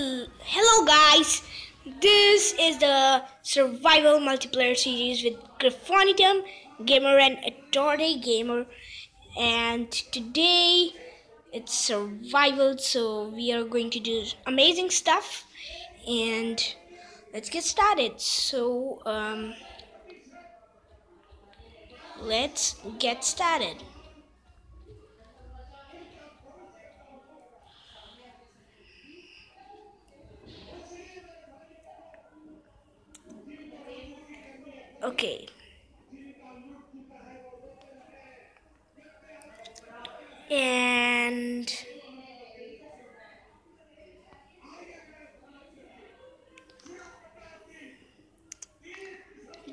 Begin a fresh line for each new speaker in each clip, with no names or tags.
Hello guys, this is the survival multiplayer series with Griffinitum Gamer and Atorde Gamer. And today it's survival so we are going to do amazing stuff. And let's get started. So um, let's get started Okay. And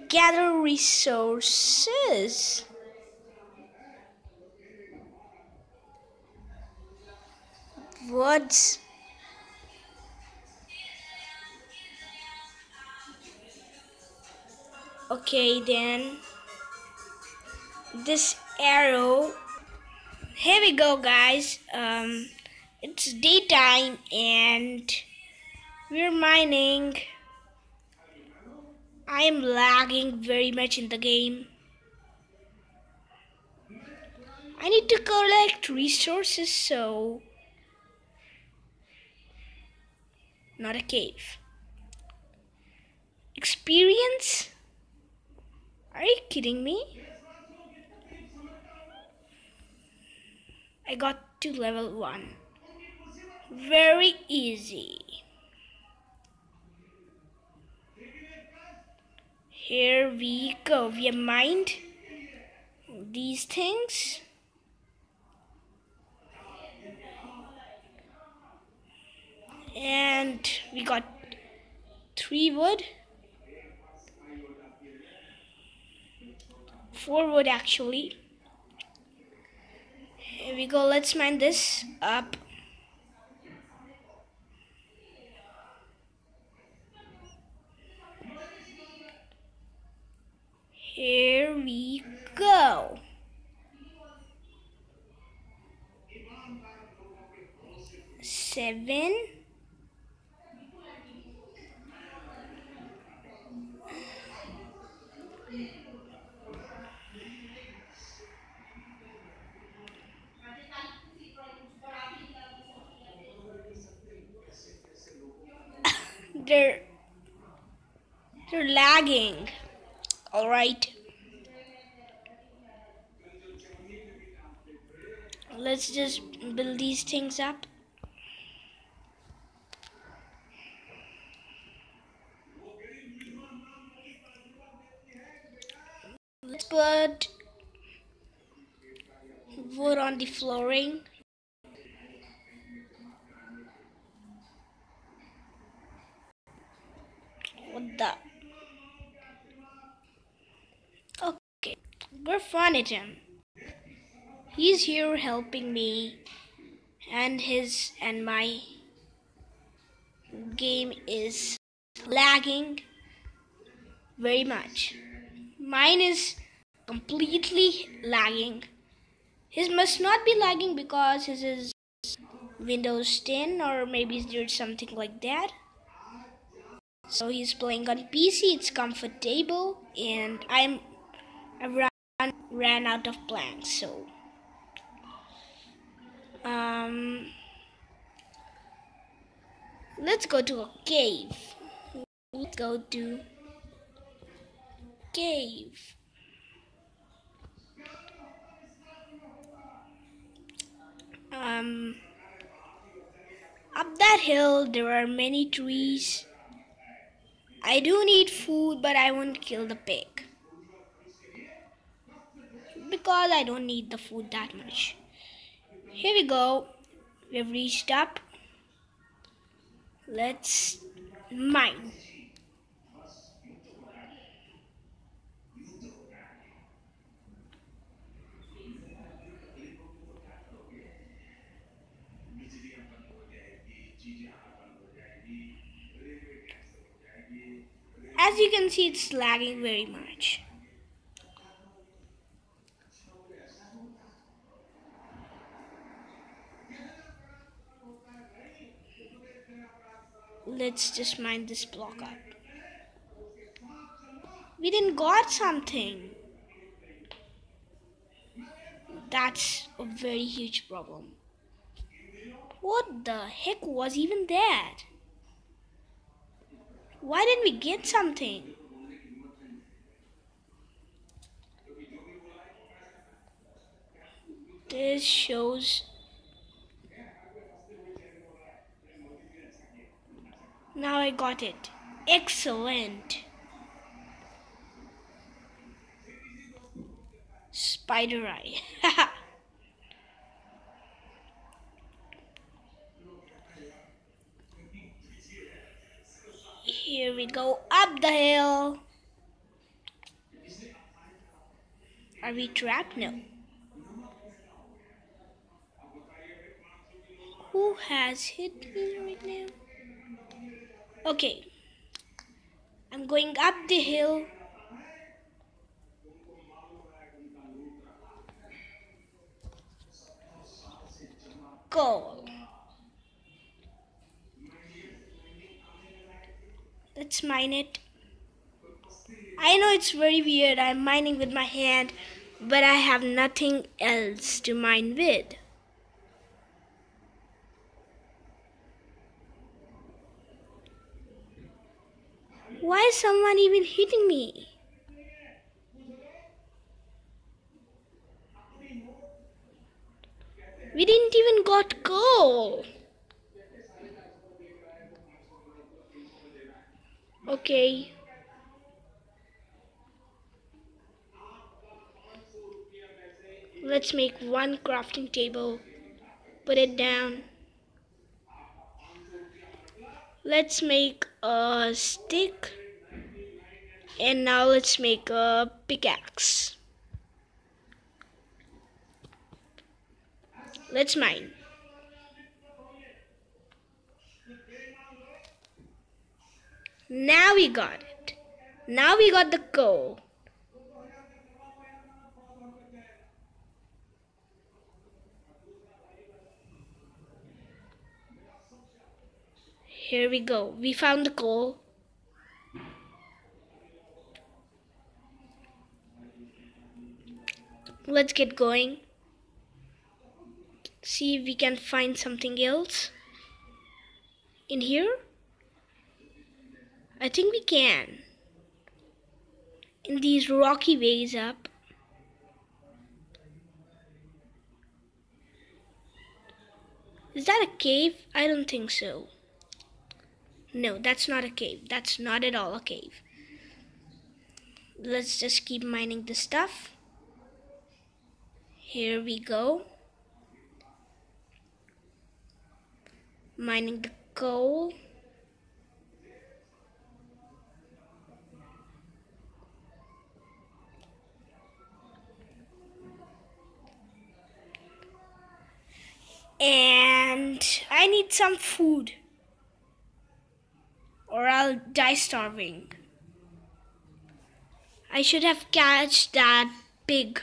gather resources. Woods. Okay then. This arrow. Here we go guys. Um, it's daytime and we're mining. I am lagging very much in the game. I need to collect resources so not a cave. Experience are you kidding me? I got to level 1. Very easy. Here we go. We mined these things. And we got three wood. Forward actually. Here we go. Let's mine this up here we go seven they're they're lagging. All right. Let's just build these things up. Let's put wood on the flooring Okay, we're fun at him. He's here helping me, and his and my game is lagging very much. Mine is completely lagging. His must not be lagging because his is Windows 10 or maybe there's something like that. So he's playing on PC. It's comfortable, and I'm I ran ran out of planks. So um, let's go to a cave. Let's go to cave. Um, up that hill there are many trees I do need food, but I won't kill the pig. Because I don't need the food that much. Here we go. We've reached up. Let's mine. As you can see it's lagging very much let's just mine this block up. We didn't got something. That's a very huge problem. What the heck was even that? Why didn't we get something? This shows Now I got it. Excellent. Spider eye. Here we go up the hill. Are we trapped? No. Who has hit me right now? Okay. I'm going up the hill. Goal. Let's mine it. I know it's very weird. I'm mining with my hand, but I have nothing else to mine with. Why is someone even hitting me? We didn't even got goal. Okay. Let's make one crafting table. Put it down. Let's make a stick. And now let's make a pickaxe. Let's mine. Now we got it. Now we got the coal. Here we go. We found the coal. Let's get going. See if we can find something else in here. I think we can. In these rocky ways up. Is that a cave? I don't think so. No, that's not a cave. That's not at all a cave. Let's just keep mining the stuff. Here we go. Mining the coal. And I need some food or I'll die starving. I should have catched that pig.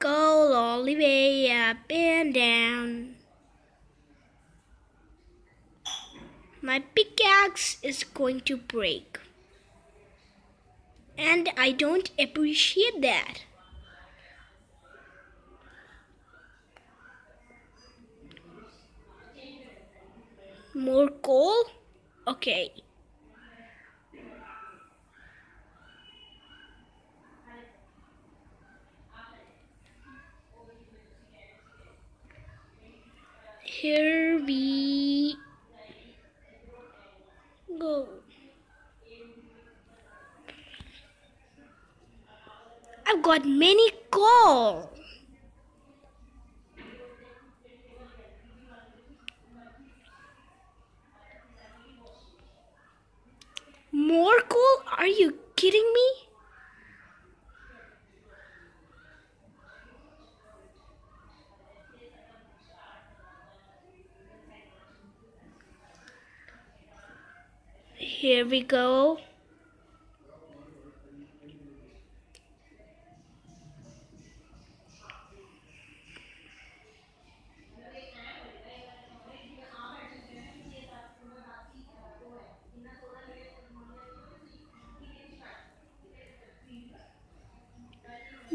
Go all the way up and down. My pickaxe is going to break. And I don't appreciate that. More coal? Okay. Here we go. I've got many coal. More coal? Are you kidding me? Here we go.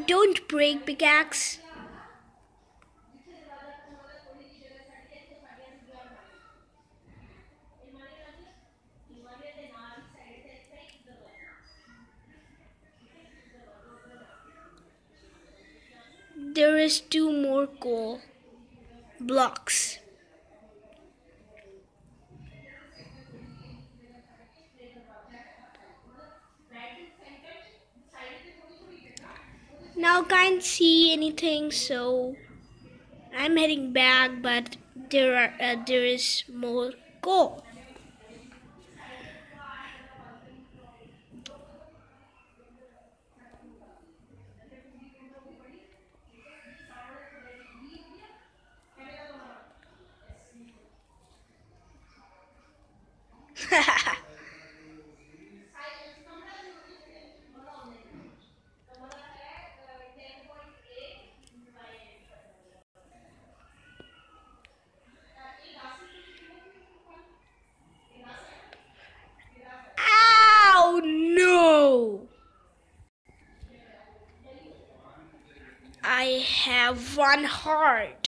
Don't break pickaxe. There Now can't see anything, so I'm heading back. But there are uh, there is more coal. Ow! No! I have one heart.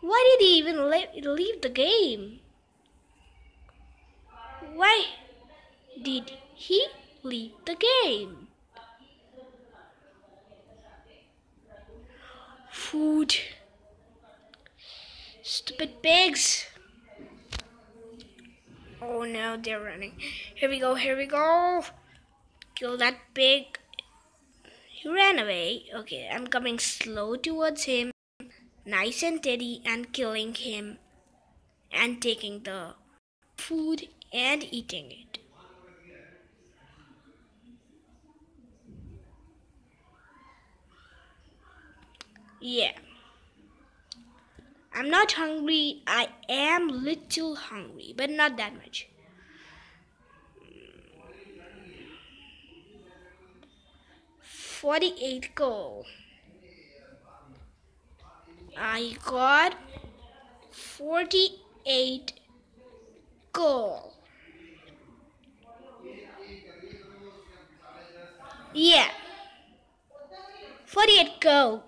Why did he even le- leave the game? Why did he leave the game? Food. Stupid pigs. Oh no, they're running. Here we go, here we go. Kill that pig. He ran away. Okay, I'm coming slow towards him. Nice and steady and killing him. And taking the food and eating it. Yeah. I'm not hungry. I am little hungry, but not that much. Forty-eight goal. I got forty-eight goal. Yeah. Forty-eight goal.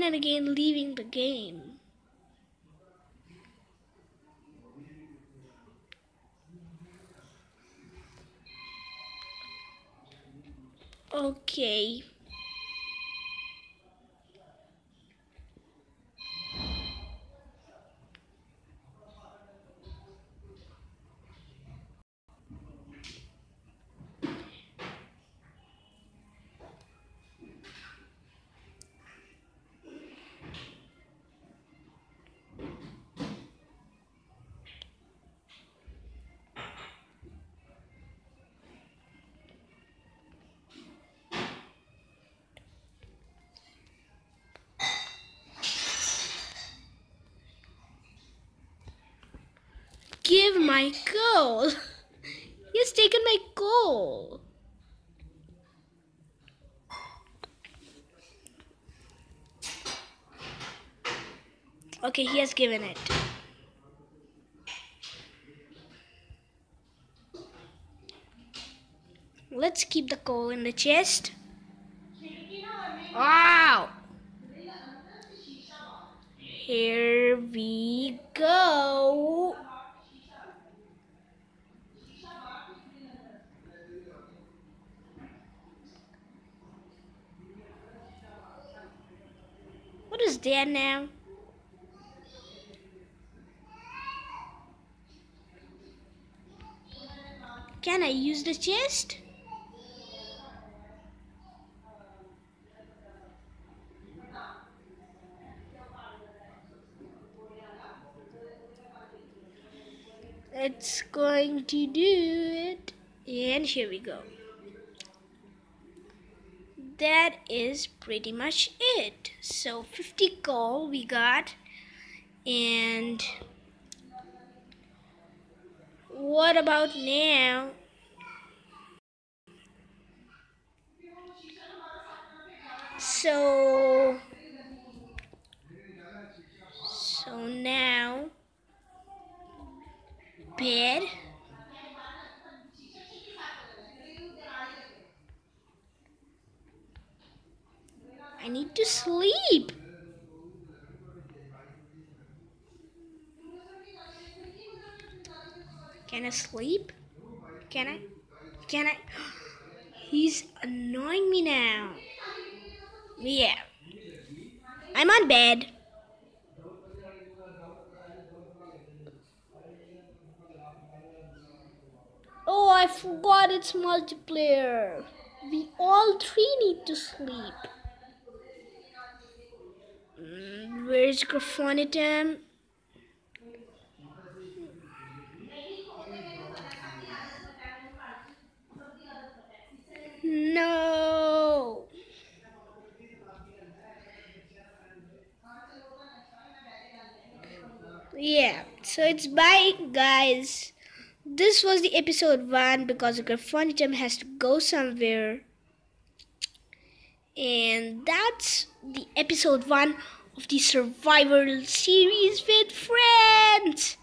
Again and again leaving the game? Okay. My goal. He's taken my goal. Okay, he has given it. Let's keep the coal in the chest. Wow! Here we go. Is dead now? Can I use the chest? It's going to do it. And here we go. That is pretty much it. So 50 gold we got. And what about now? So so now bed I need to sleep. Can I sleep? Can I? Can I? He's annoying me now. Yeah. I'm on bed. Oh, I forgot it's multiplayer. We all three need to sleep. Mm, where's Griffinitum? No. Yeah, so it's bye, guys. This was the episode one because the Griffinitum has to go somewhere. And that's the episode one of the survival series with friends.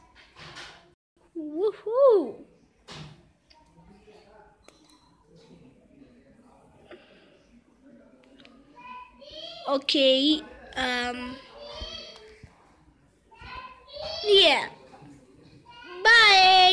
Woohoo! okay um yeah. Bye.